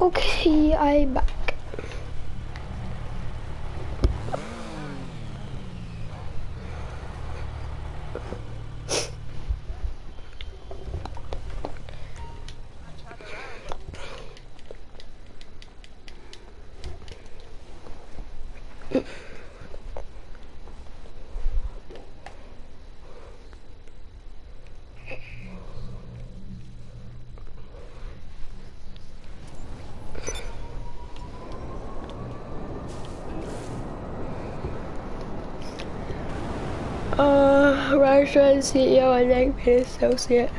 Okay, I back. Uh, Russia CEO and Nagman Associate.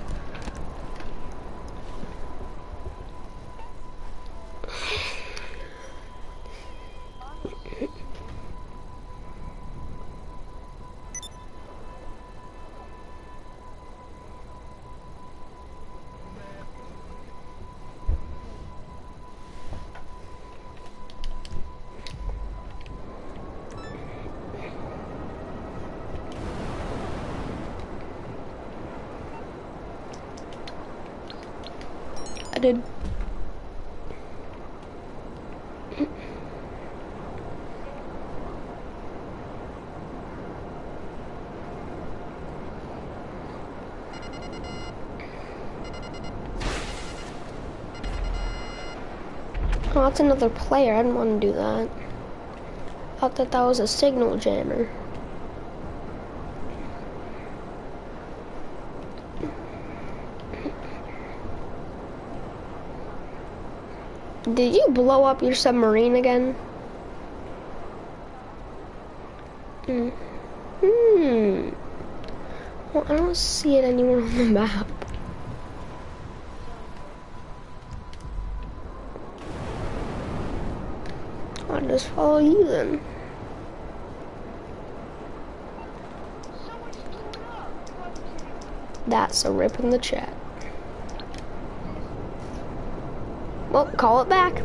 Oh, that's another player. I didn't want to do that. I Thought that that was a signal jammer. Did you blow up your submarine again? Hmm. Hmm. Well, I don't see it anywhere on the map. Just follow you then. That's a rip in the chat. Well, call it back.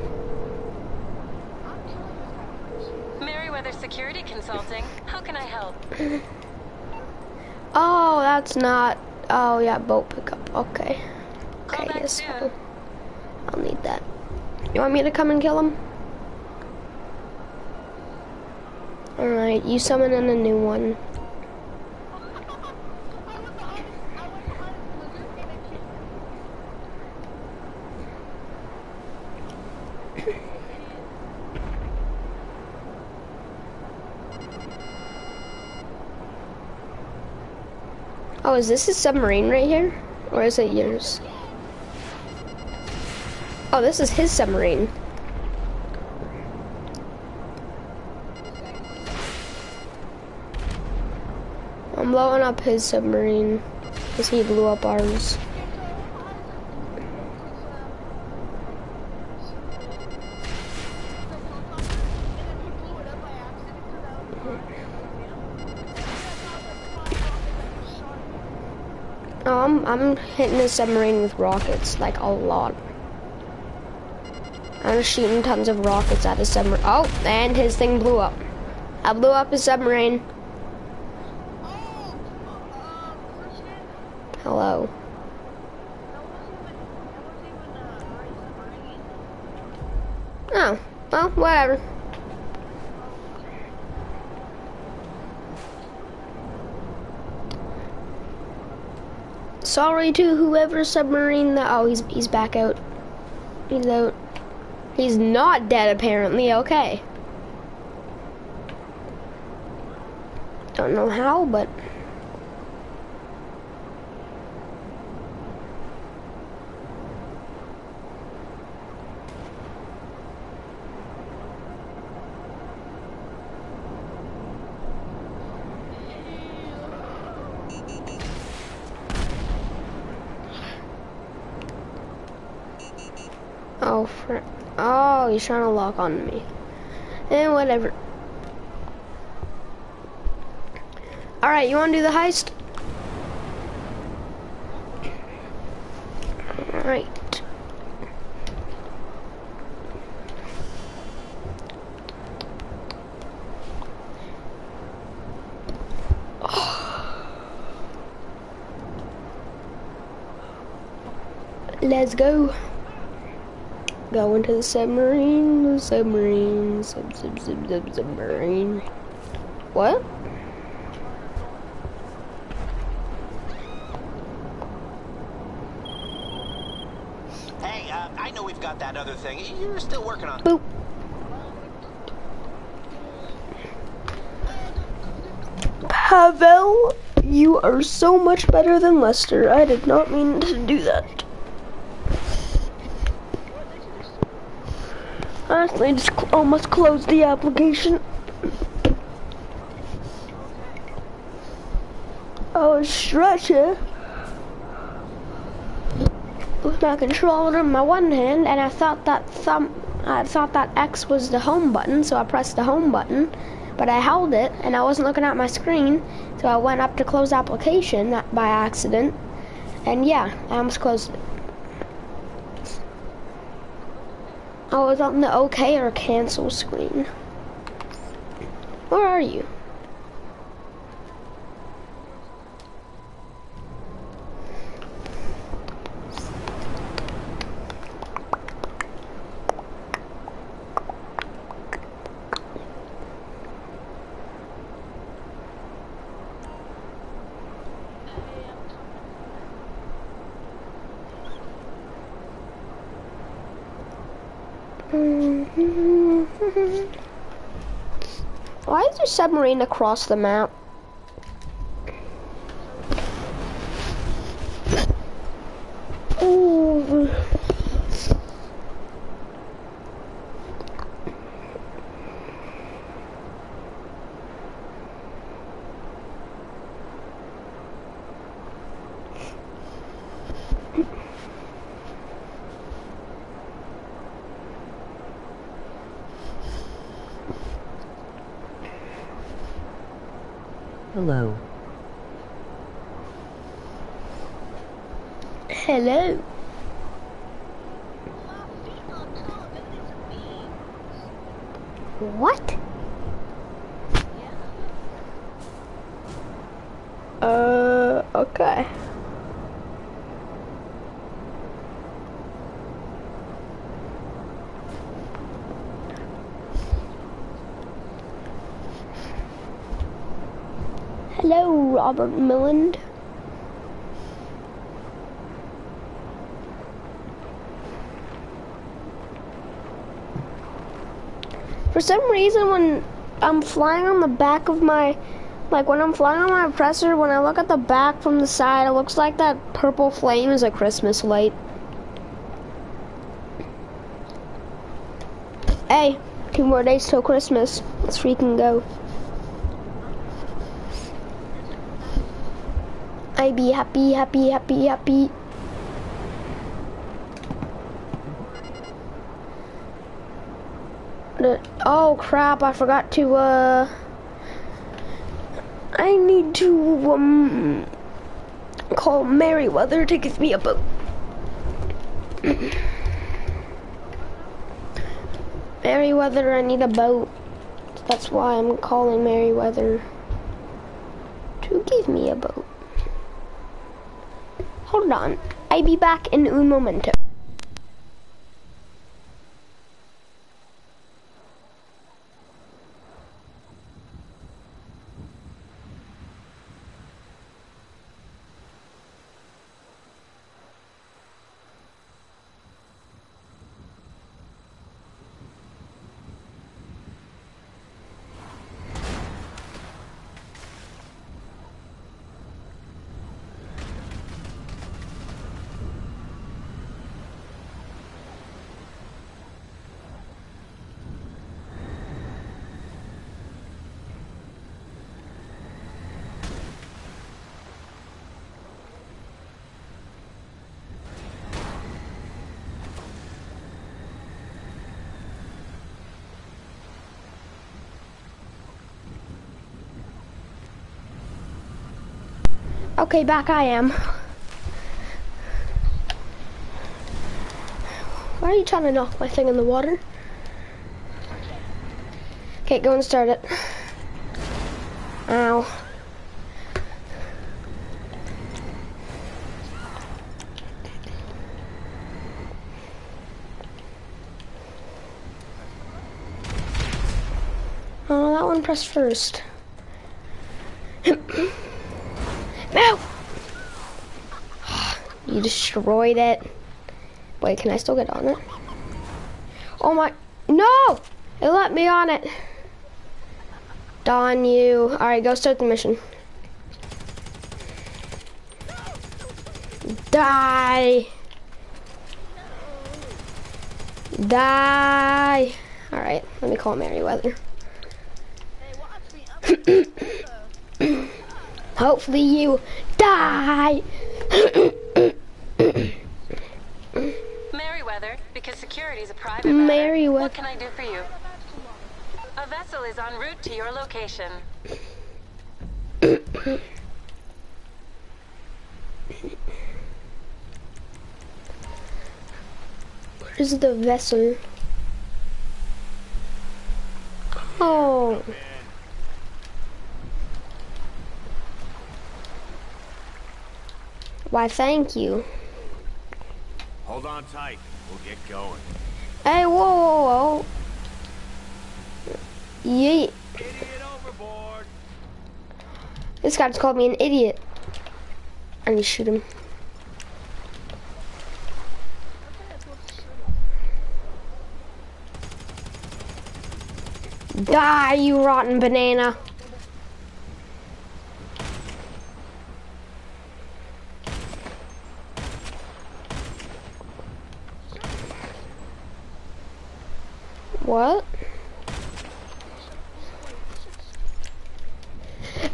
Merryweather Security Consulting. How can I help? Oh, that's not. Oh, yeah, boat pickup. Okay. Call Okay, back yes, I'll need that. You want me to come and kill him? Alright, you summon in a new one. Oh, is this a submarine right here? Or is it yours? Oh, this is his submarine. Blowing up his submarine because he blew up ours. Oh, I'm, hitting his submarine with rockets, like a lot. I'm shooting tons of rockets at his submarine. Oh, and his thing blew up. I blew up his submarine. Hello. Oh, well, whatever. Sorry to whoever submarine that. Oh, he's he's back out. He's out. He's not dead apparently. Okay. Don't know how, but. Oh, fr oh, he's trying to lock on to me. And whatever. Alright, you want to do the heist? Alright. Let's go. Go into the submarine, the submarine, sub sub sub sub submarine. What? Hey, uh, I know we've got that other thing. You're still working on. Boop. Pavel, you are so much better than Lester. I did not mean to do that. Honestly, I just cl- almost closed the application. I was stretching with my controller in my one hand, and I thought that thumb, I thought that X was the home button, so I pressed the home button, but I held it, and I wasn't looking at my screen, so I went up to close application by accident, and yeah, I almost closed it. Oh, I was on the OK or cancel screen. Where are you? Why is there submarine across the map? Ooh. Hello. Hello. What? Uh, okay. Hello, Robert Milland. For some reason, when I'm flying on the back of my, like when I'm flying on my oppressor, when I look at the back from the side, it looks like that purple flame is a Christmas light. Hey, two more days till Christmas. Let's freaking go. I be happy, happy, happy, happy. Oh crap, I forgot to, uh... I need to, um... Call Merryweather to give me a boat. Merryweather, I need a boat. That's why I'm calling Merryweather to give me a boat. Hold on. I'll be back in un momento. Okay, back I am. Why are you trying to knock my thing in the water? Okay, go and start it. Ow. Oh, that one pressed first. no! You destroyed it. Wait, can I still get on it? Oh my, no! It let me on it. Don you. Alright, go start the mission. Die! Die! Alright, let me call Merryweather. Hopefully you die! Merryweather, because security is a private matter. What can I do for you? A vessel is en route to your location. Where's the vessel? Oh. Why, thank you. Hold on tight. We'll get going. Hey, whoa, whoa, whoa. Yeet. Idiot overboard! This guy just called me an idiot. I need to shoot him. Die, you rotten banana. What?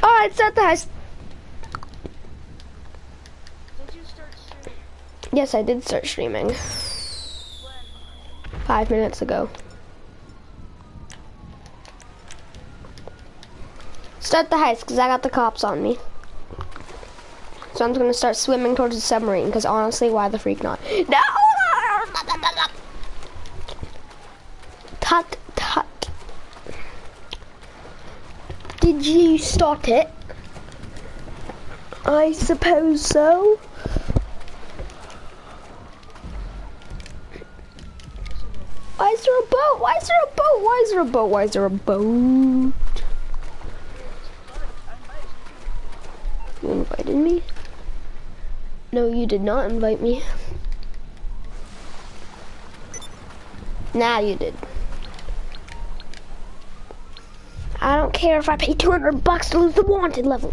Oh, it's at the house. Yes, I did start streaming. Five minutes ago. Start the heist, because I got the cops on me. So I'm gonna start swimming towards the submarine, because honestly, why the freak not? No! Did you start it? I suppose so. Why is there a boat? Why is there a boat? Why is there a boat? Why is there a boat? You invited me? No, you did not invite me. Now you did. I don't care if I pay 200 bucks to lose the wanted level.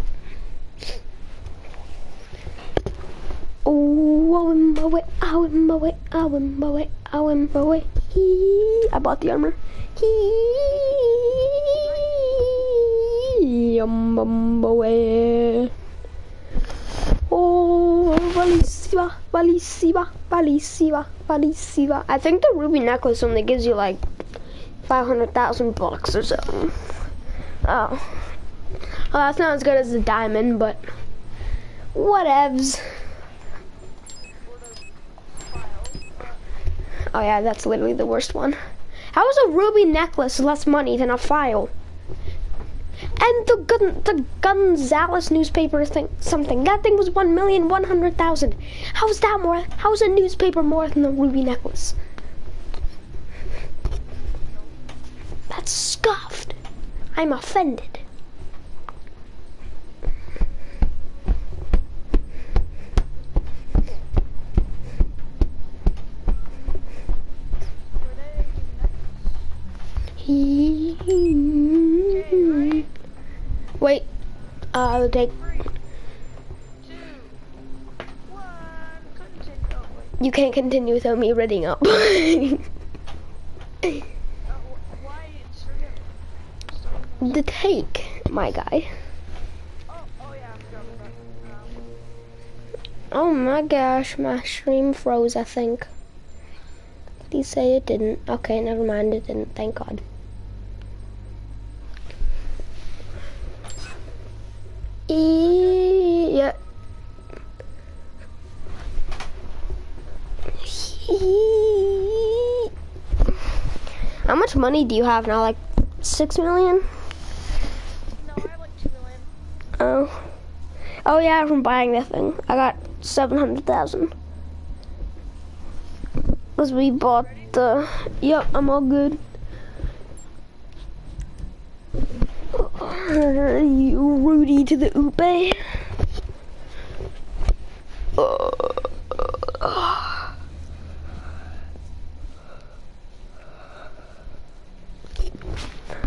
Oh, I win my way, I win my way, I win my way, I win my way. Hee, I bought the armor. Hee, um, away. Oh, Valisiva, Valisiva, Valisiva, Valisiva. I think the ruby necklace only gives you like 500,000 bucks or something. Oh. Well, that's not as good as the diamond, but whatevs. Oh yeah, that's literally the worst one. How is a ruby necklace less money than a file? And the Gun the Gonzales newspaper thing something that thing was one million one hundred thousand. How is that more? How is a newspaper more than the ruby necklace? That's scuffed. I'm offended. Wait, I'll take. You can't continue without me reading up. Uh, wh- why it's real? The take, my guy. Oh, oh. Um, Oh my gosh, my stream froze, I think. Please say it didn't. Okay, never mind, it didn't. Thank God. E yeah. How much money do you have now? Like six million? Oh yeah, from buying that thing. I got seven hundred thousand. Cause we bought the. Yep, I'm all good. you Rudy to the Upe.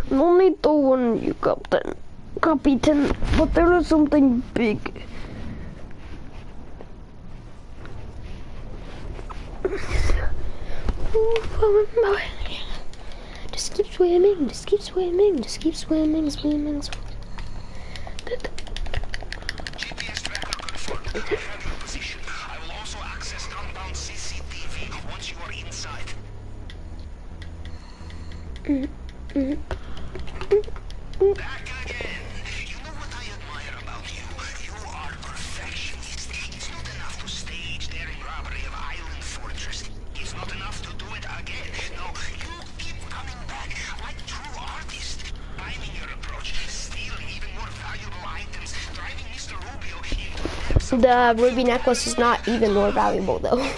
No need to warn you, Captain. Captain, but there is something big. Just keep swimming, just keep swimming, just keep swimming, swimming, swimming. The The ruby necklace is not even more valuable though.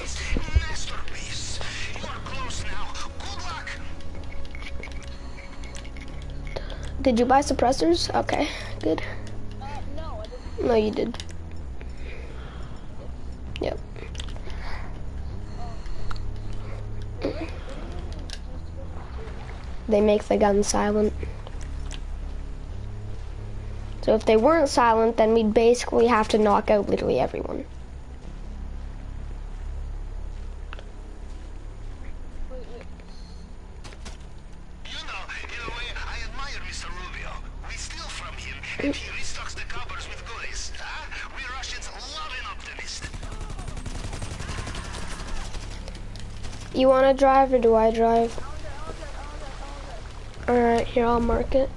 Did you buy suppressors? Okay, good. Uh, no, No, you did. Yep. They make the gun silent. So if they weren't silent, then we'd basically have to knock out literally everyone. Wait, wait. You know, in a way, I admire Mr. Rubio. We steal from him, and he restocks the coppers with goodies. Huh? We Russians love an optimist. You wanna drive or do I drive? Alright, here, I'll mark it.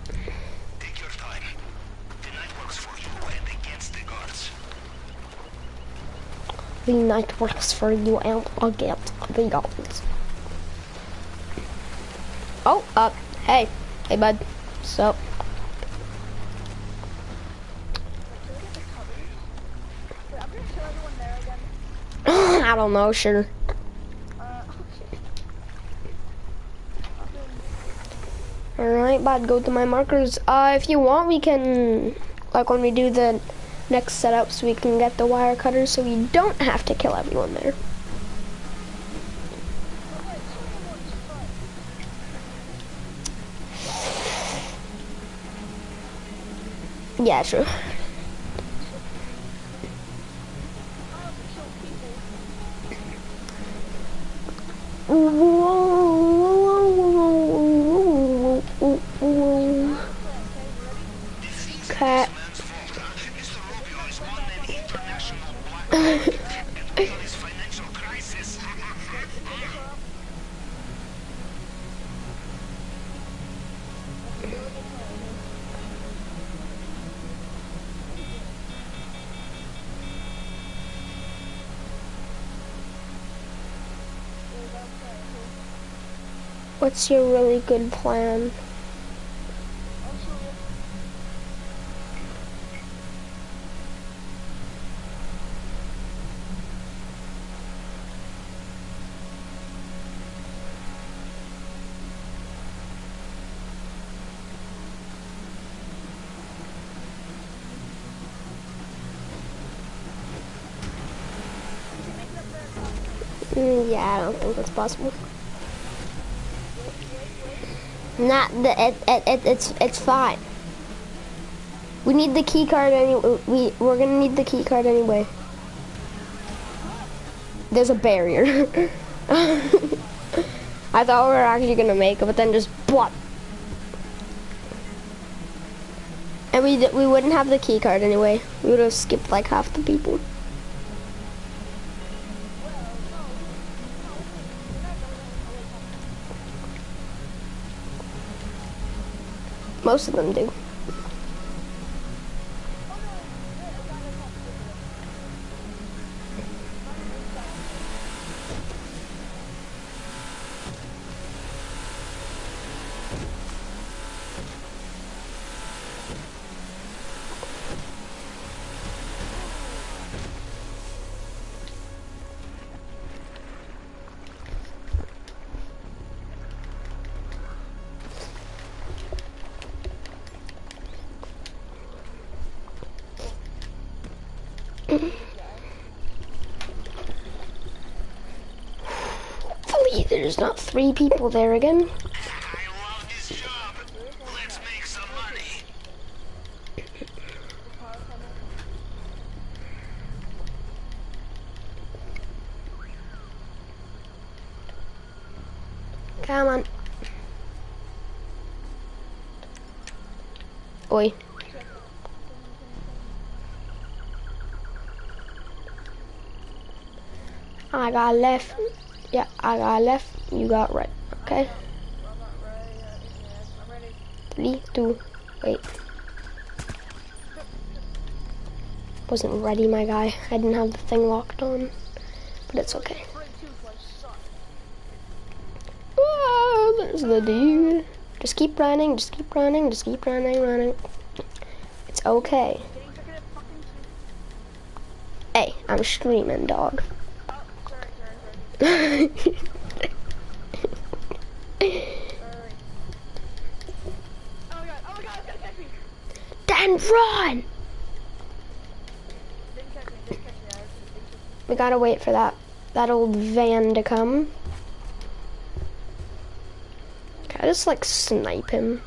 The night works for you and I get the goblins. Oh, uh, hey. Hey, bud. So. I don't know, sure. Alright, bud, go to my markers. Uh, if you want, we can, like when we do the next setup so we can get the wire cutters so we don't have to kill everyone there. Yeah, true. Cat. What's your really good plan? Mm, yeah, I don't think that's possible. Not the it, it, it it's it's fine. We need the key card anyway. We we're gonna need the key card anyway. There's a barrier. I thought we were actually gonna make it, but then just what? And we we wouldn't have the key card anyway. We would have skipped like half the people. Most of them do. There's not three people there again. I love this job. Let's make some money. Come on. Oi. I got left. Yeah, I got left. You got right. Okay. Three, two, wait. Wasn't ready, my guy. I didn't have the thing locked on. But it's okay. Ah, there's the dude. Just keep running, just keep running, just keep running, running. It's okay. Hey, I'm screaming, dog. Oh, sorry, sorry, sorry. Sorry. Oh my god, oh my god, it's gonna catch me! then run! Didn't catch me, didn't catch me. I just We gotta wait for that that old van to come. I just like snipe him?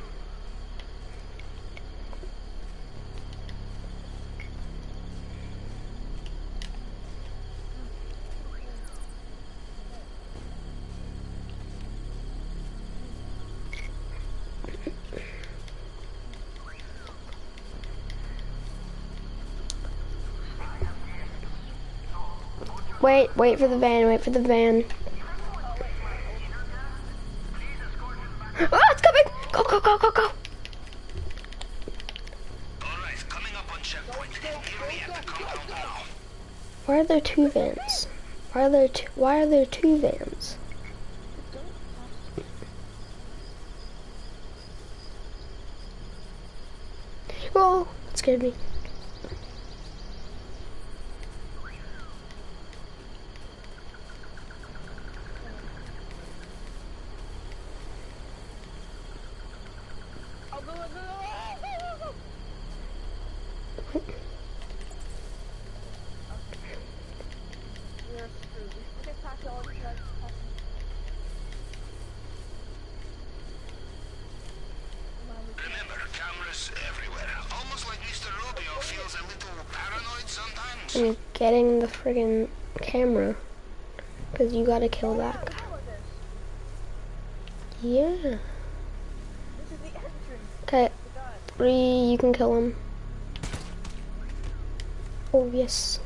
Wait, wait for the van, wait for the van. Oh, it's coming! Go, go, go, go, go! Why are there two vans? Why are there two, why are there two vans? Oh, that scared me. Oh, go, go, go, go, go, go, go. We're screwed. We should get past all these guys. Remember, cameras everywhere. Almost like Mr. Rubio feels a little paranoid sometimes. I'm getting the friggin' camera. Cause you gotta kill that guy. Yeah. Okay, three, you can kill him. Oh yes.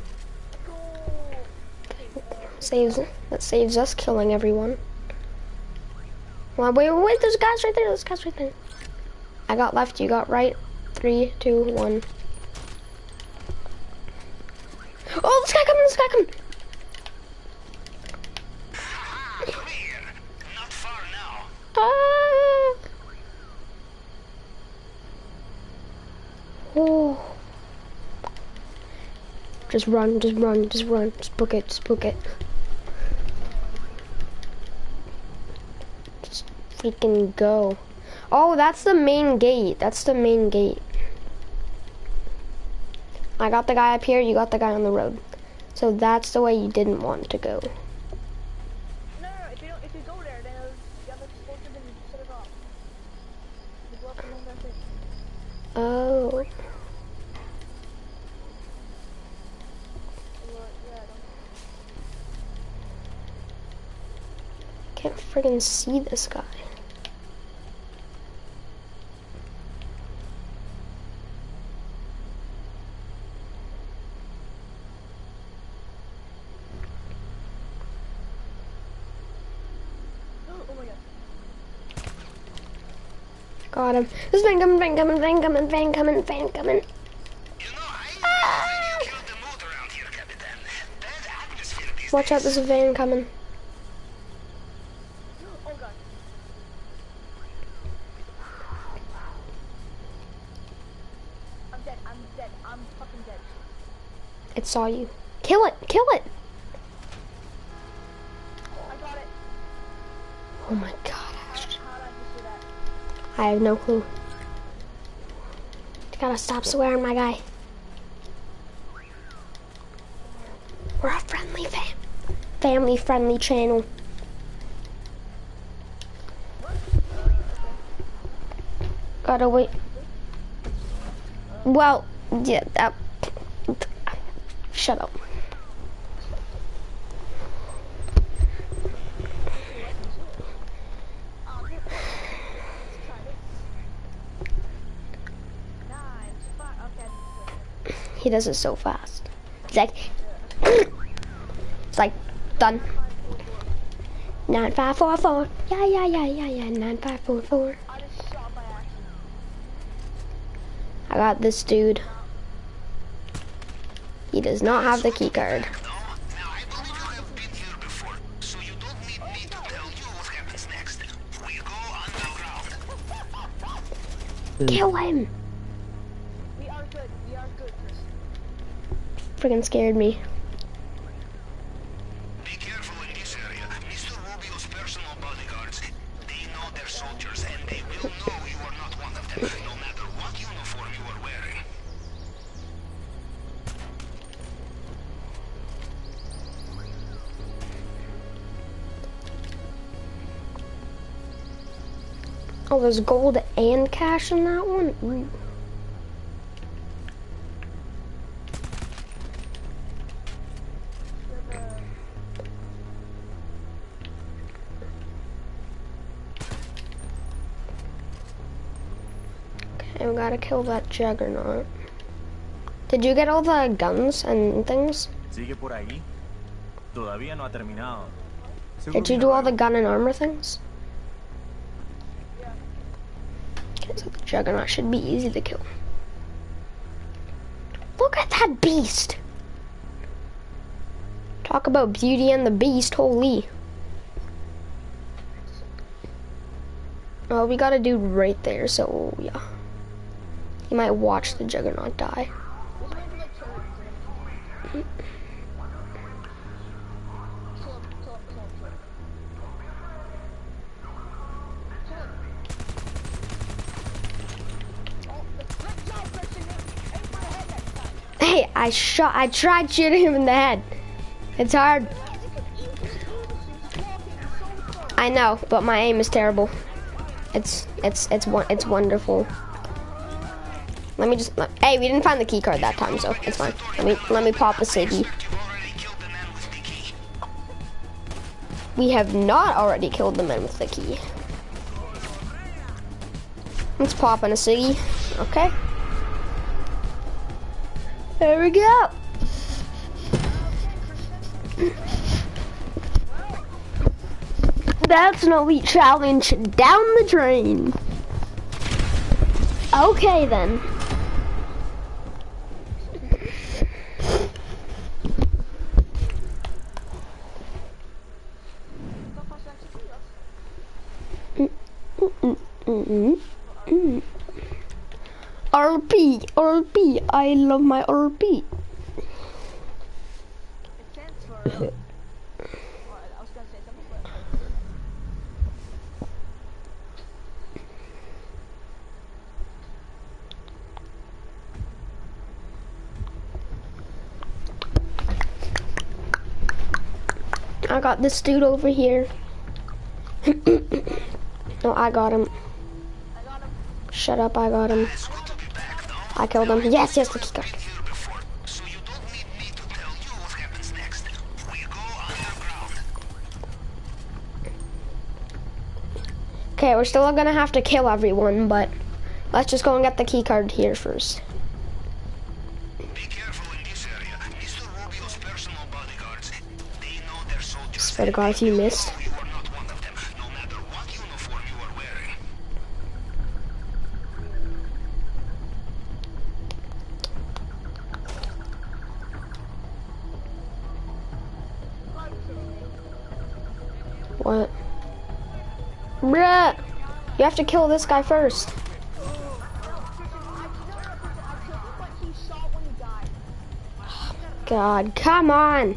Saves that saves us killing everyone. Wait, wait, wait, there's guys right there, there's guys right there. I got left, you got right. Three, two, one. Now. Ah! Oh. Just run, just run, just run, just book it, just book it. Just freaking go. Oh, that's the main gate. That's the main gate. I got the guy up here, you got the guy on the road. So that's the way you didn't want to go. No, no, no. If you don't, if you go there, then it'll, you have explosive and set it off. You up that's. Oh. Or, yeah, I don't. Can't friggin' see this guy. Got him. This van coming, van coming, van coming, van coming, van coming. You know, I think you killed the mood around ah! here, Capitan. Bad atmosphere these Watch out, there's a van coming. Oh god. I'm dead. I'm dead. I'm fucking dead. It saw you. Kill it, kill it. I got it. Oh my god, I have no clue. Gotta stop swearing, my guy. We're a friendly fam family-friendly channel. Gotta wait. Well, yeah, that... Shut up. He does it so fast. He's like, it's like done. Nine five four four. Yeah yeah yeah yeah yeah. Nine five four four. I got this dude. He does not have the key card. No? Now, you are not one of them, no matter what uniform you are wearing. Oh, there's gold and cash in that one. Ooh. Gotta kill that juggernaut. Did you get all the guns and things? ¿Sigue por ahí? Todavía no ha terminado. Did you do all the gun and armor things? Okay, so the juggernaut should be easy to kill. Look at that beast! Talk about Beauty and the Beast, holy. Oh, we got a dude right there, so yeah. Might watch the juggernaut die. Hey, I shot, I tried shooting him in the head. It's hard. I know, but my aim is terrible. It's it's it's it's wonderful. Let me just let, hey, we didn't find the key card that time, so it's fine. Let me let me pop a ciggy. We have not already killed the man with the key. Let's pop in a ciggy. Okay. There we go. That's an elite challenge down the drain. Okay then. Go first, execute us. Mm-mm. Mm. RP, I love my RP. I got this dude over here. no, I got him. I got him. Shut up, I got him. I killed him. Yes, yes, the key card. Been here before, so you don't need me to tell you what happens next. We go underground. Okay, we're still gonna have to kill everyone, but let's just go and get the keycard here first. Swear to God, if you missed. You have to kill this guy first. God, come I,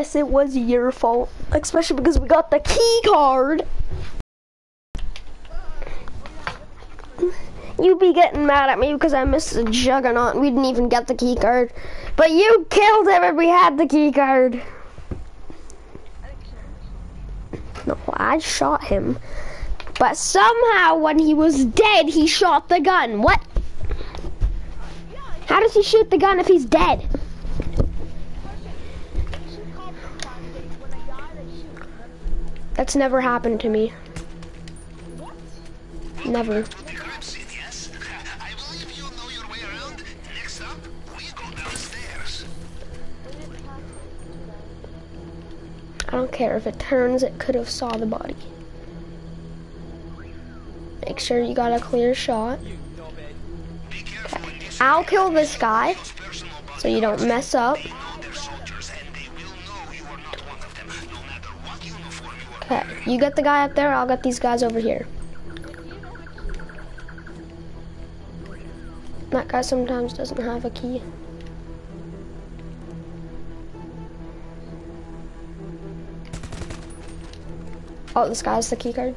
Yes, it was your fault. Especially because we got the key card. You'd be getting mad at me because I missed the juggernaut and we didn't even get the key card. But you killed him and we had the key card. No, I shot him. But somehow when he was dead, he shot the gun. What? How does he shoot the gun if he's dead? That's never happened to me. Never. I don't care if it turns, it could have saw the body. Make sure you got a clear shot. This I'll kill this guy so you don't mess up. Okay, you get the guy up there, I'll get these guys over here. That guy sometimes doesn't have a key. Oh, this guy's the key card.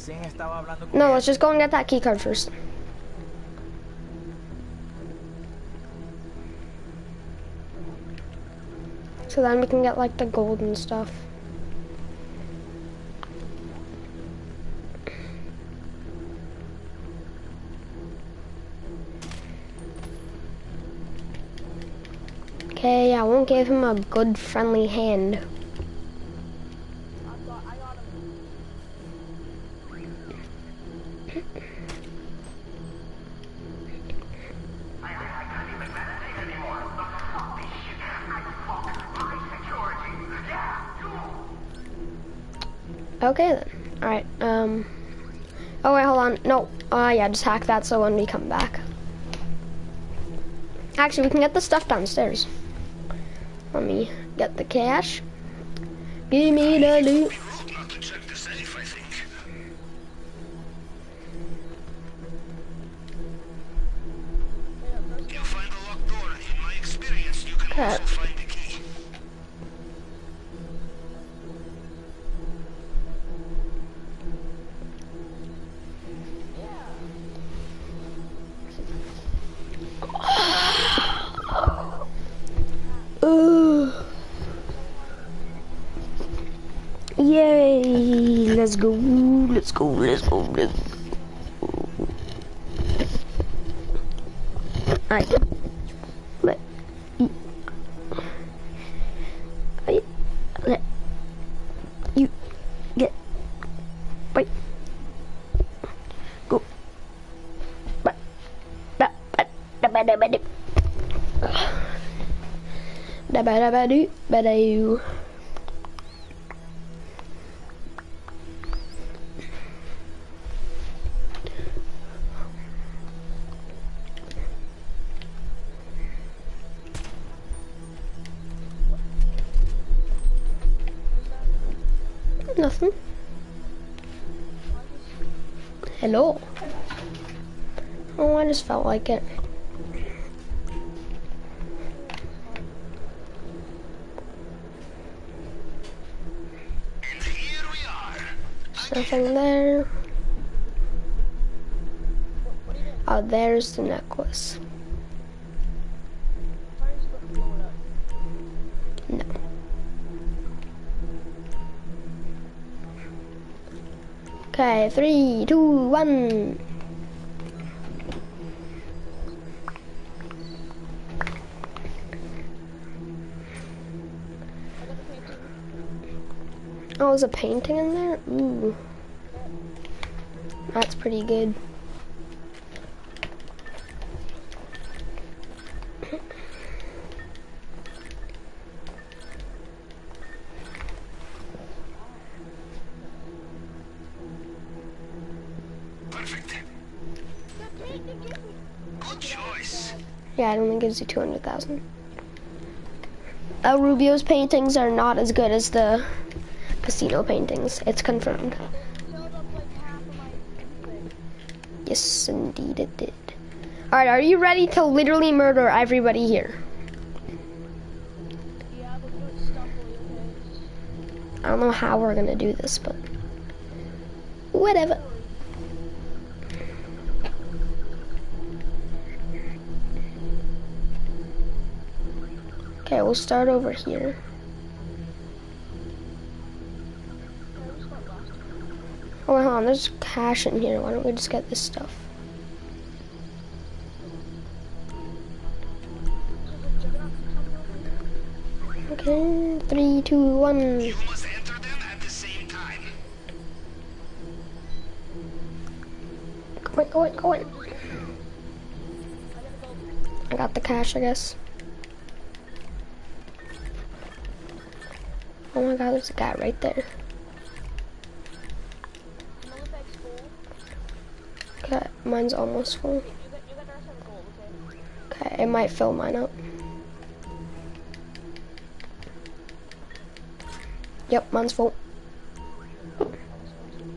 Recién estaba hablando con No, let's just go and get that key card first. So then we can get like the gold and stuff. Okay, I won't give him a good friendly hand. Okay then. Alright, um... Oh wait, hold on. No, uh, yeah, just hack that so when we come back. Actually, we can get the stuff downstairs. Let me get the cash. Give me the loot. rude go! Let's go! Let's go! Let's go! Alright. Let. I let you get. Wait. Go. Ba. Ba. Ba. Da. Ba. Da. Ba. Da. Da. Ba. Da. Ba. Do. Hello. Oh, I just felt like it. And here we are. Nothing there. Oh, there's the necklace. Okay, three, two, one. Oh, there's a painting in there? Ooh. That's pretty good. It only gives you 200,000. El uh, Rubio's paintings are not as good as the casino paintings. It's confirmed. Yes, indeed it did. Alright, are you ready to literally murder everybody here? I don't know how we're gonna do this, but whatever. We'll start over here. Yeah, we start last. Oh, hold on, there's cash in here. Why don't we just get this stuff? There's a juggernaut coming over here. Okay, three, two, one. You must enter them at the same time. Go in, go in, go in. I gotta go. I got the cash, I guess. Oh my god, there's a guy right there. Okay, mine's almost full. Okay, it might fill mine up. Yep, mine's full.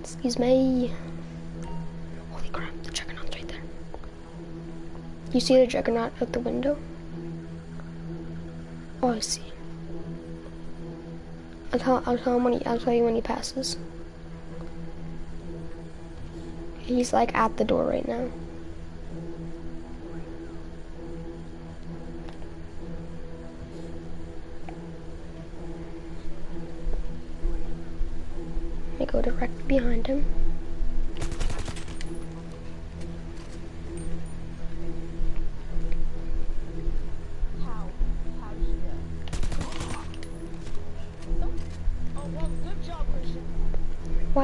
Excuse me. Holy crap, the juggernaut's right there. You see the juggernaut out the window? Oh, I see. I'll tell, I'll tell him when he, I'll tell you when he passes. He's like at the door right now.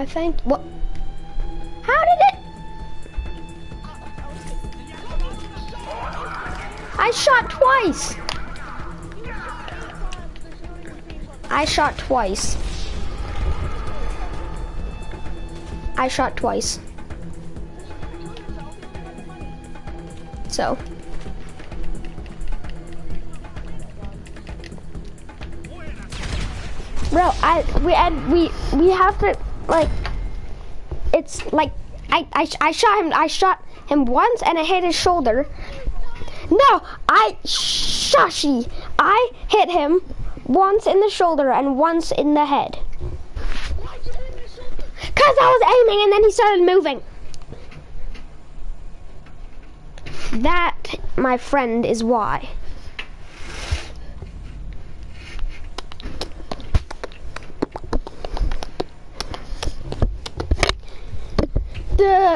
Thank what? How did it? I shot twice. I shot twice. I shot twice. So. Bro, I we and we we have to like it's like I, I I shot him I shot him once and I hit his shoulder. No, I shushy. I hit him once in the shoulder and once in the head. Cause I was aiming and then he started moving. That, my friend, is why.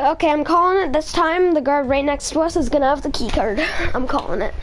Okay, I'm calling it this time. The guard right next to us is gonna have the key card. I'm calling it.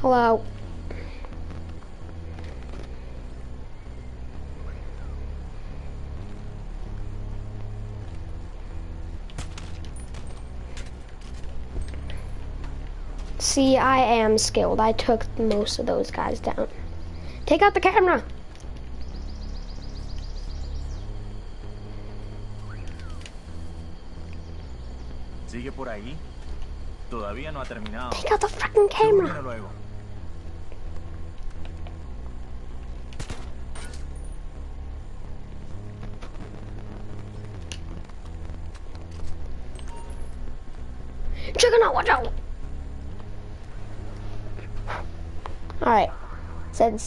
Hello. See, I am skilled. I took most of those guys down. Take out the camera. ¿Sigue por ahí? Todavía no ha terminado. Take out the fucking camera.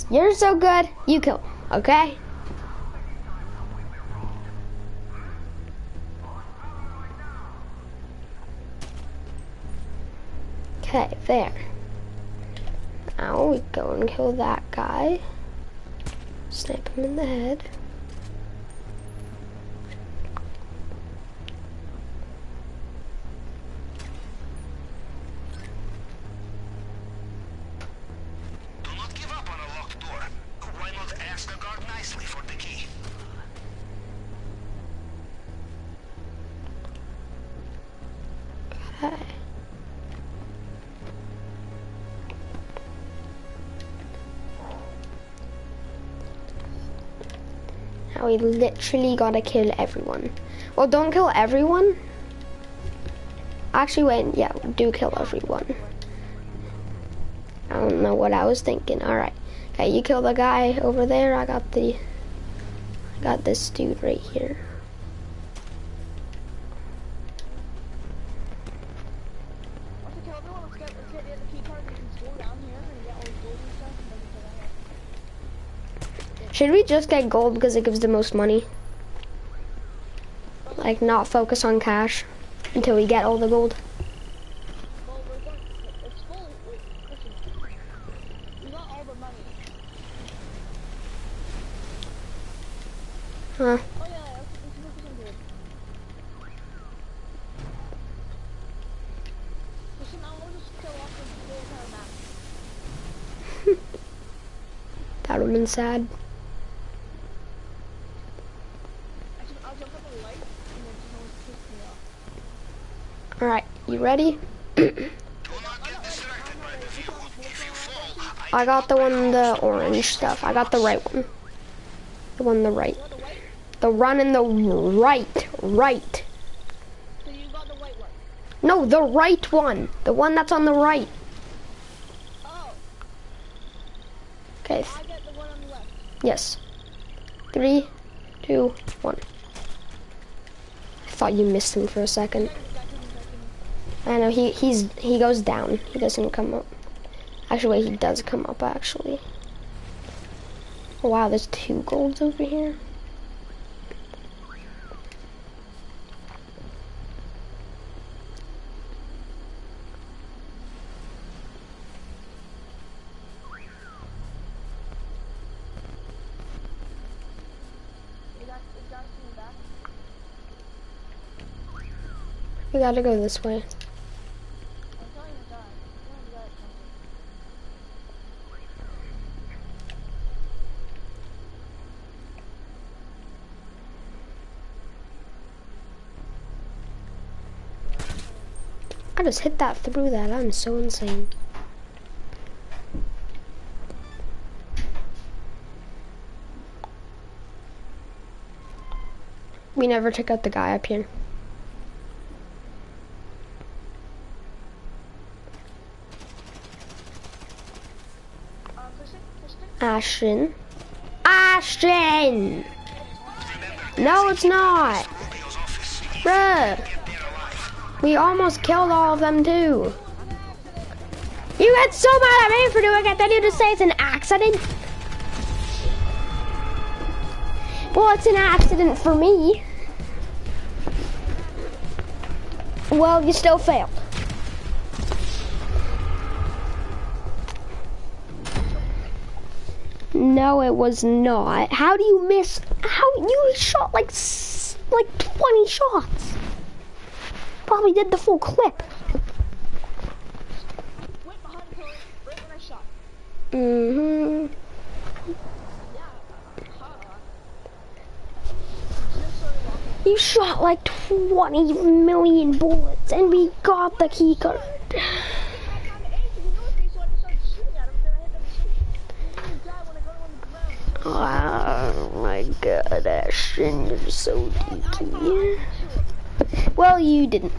You're so good, you kill okay? Okay, there. Now we go and kill that guy. Snap him in the head. We literally gotta kill everyone. Well, don't kill everyone. Actually, wait, yeah, do kill everyone. I don't know what I was thinking. All right, okay, you kill the guy over there. I got the, I got this dude right here. Let's kill everyone. Let's get let's get the other key card. We can go down here and get all the gold and stuff, and then we can go down here. Should we just get gold because it gives the most money? Like not focus on cash until we get all the gold. Well, we're going. It's full. Wait, listen. We got all the money. Huh? Oh yeah, yeah, let's, let's focus on gold. Listen, I want to just kill off the whole entire map. That would've been sad. Actually, I'll jump on the light and then just always piss me off. Alright, you ready? Do not get distracted by the view. If you fall, I got the one, the orange stuff. I got the right one. The one, the right. The run in the right. Right. So you got the white one. No, the right one. The one that's on the right. Oh, Okay, I get the one on the left. yes. Three, two, one. I thought you missed him for a second. That couldn't, that couldn't. I know he he's he goes down. He doesn't come up. Actually, he does come up. Actually. Wow, there's two golds over here. We gotta go this way. I'm telling you that. I'm telling you that. I just hit that through that. I'm so insane. We never took out the guy up here. Ashton. Ashton! No, it's not. Bruh. We almost killed all of them too. You get so mad at me for doing it, then you just say it's an accident. Well, it's an accident for me. Well, you still failed. No, it was not. How do you miss? How you shot like like 20 shots? Probably did the full clip. hmm uh, walking. You shot like 20 million bullets and we got the key card. Oh my god, Ashton, you're so geeky. Well, you didn't.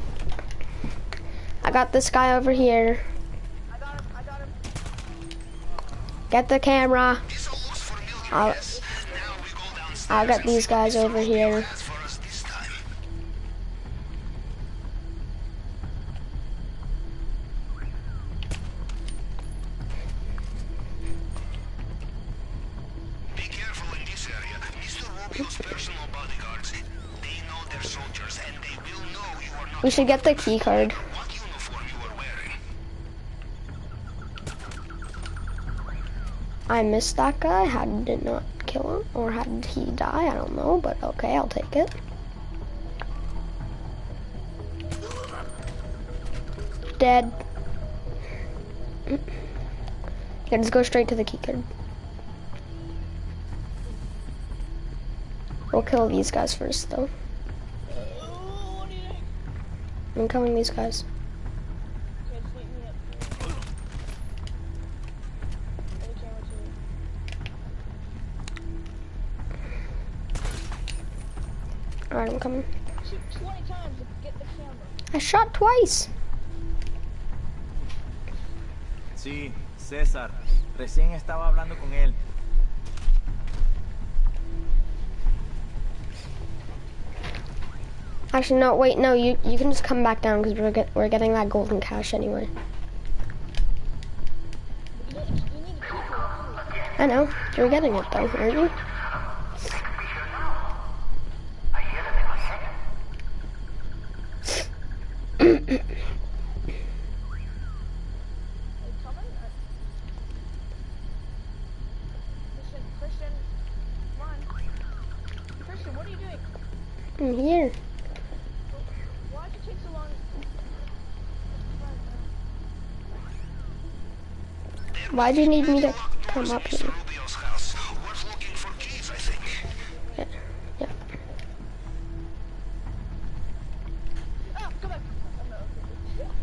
I got this guy over here. I got him, I got him. Get the camera. this all was for million I'll, yes. Now we go downstairs I'll get these guys over here. We should get the key card. I missed that guy. How did not kill him? Or how did he die? I don't know, but okay, I'll take it. Dead. Yeah, just go straight to the key card. We'll kill these guys first, though. Oh, what do you think? I'm killing these guys. Alright, I'm coming. Shoot 20 times to get the camera. I shot twice. Sí, César. Recién estaba hablando con él. Actually, no, wait, no, you you can just come back down because we're get, we're getting that golden cash anyway. I know, you're getting it though, aren't you Why do you need me to come up here?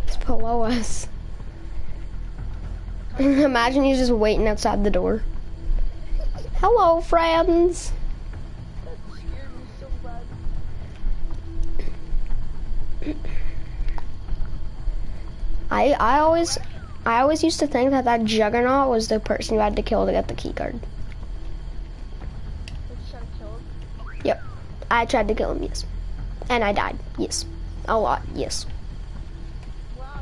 It's below us. Imagine you just waiting outside the door. Hello, friends. I I always I always used to think that that juggernaut was the person you had to kill to get the key card. Yep. I tried to kill him, yes. And I died, yes. A lot, yes. Wow.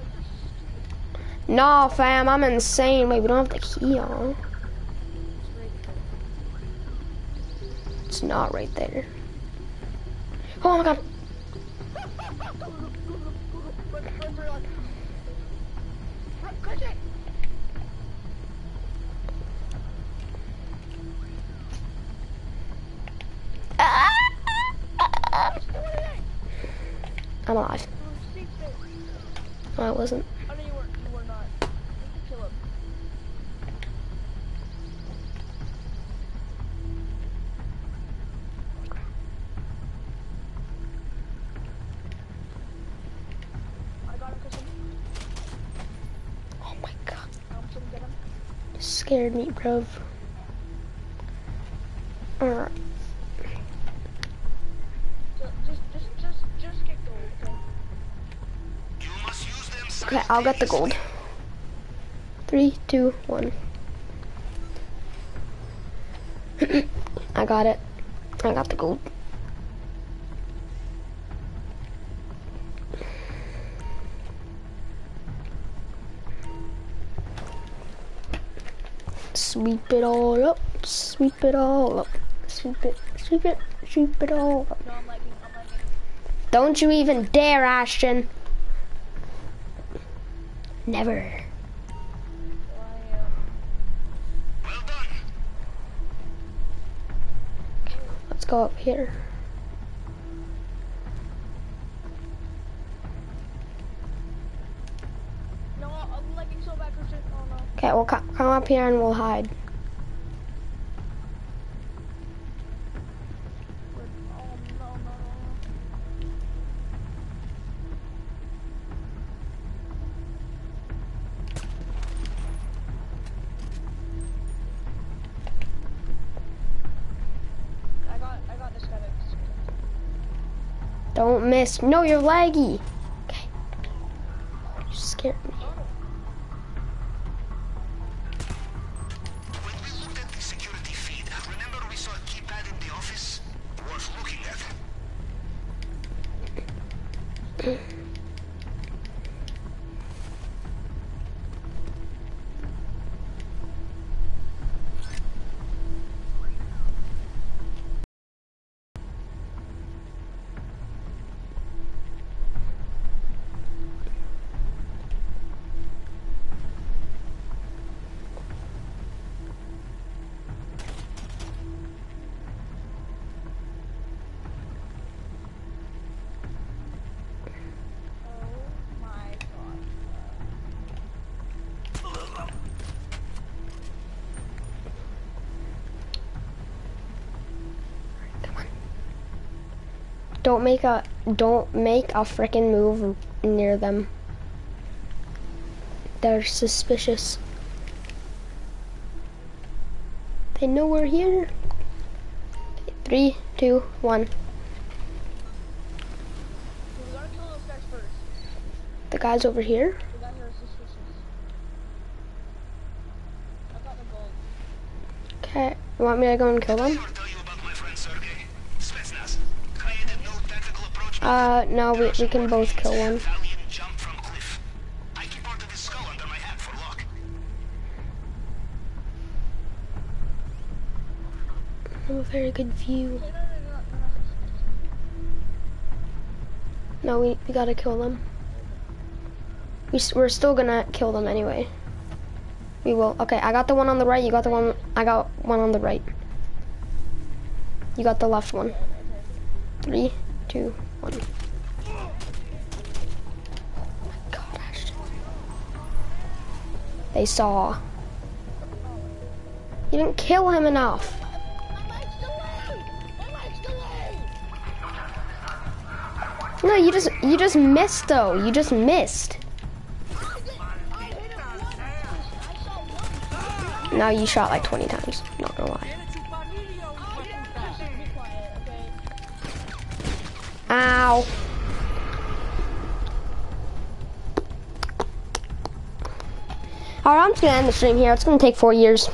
No, fam, I'm insane. Wait, we don't have the key on. It's not right there. Oh my god. Run, run, run, run. I'm alive. No, I wasn't. Scared me, bro. Alright. Uh. Them Okay, I'll get the gold. Three, two, one. I got it. I got the gold. Sweep it all up. Sweep it all up. Sweep it, sweep it, sweep it all up. No, I'm. Don't you even dare, Ashton. Never. Well. Let's go up here. Okay, we'll come up here and we'll hide. We're- Oh, no, no, no. I got, I got this guy. that's- Don't miss. No, you're laggy. Okay. You scared me. Don't make a don't make a frickin' move near them. They're suspicious. They know we're here. Three, two, one. The guy's over here. Okay. You want me to go and kill them? Ever tell you about my friend Sergey? Spetsnaz. Created new tactical approach. Uh, no, we, we can both kill one. Valiant jump from cliff. I keep part of his skull under my hat for luck. No very good view. No, we, we gotta kill them. We, we're still gonna kill them anyway. We will. Okay, I got the one on the right. You got the one. I got one on the right. You got the left one. Three, two, Oh one. God, Ashton. They saw. You didn't kill him enough. No, you just you just missed though. You just missed. Now you shot like 20 times. Not gonna lie. Ow. Alright, I'm just gonna end the stream here. It's gonna take four years.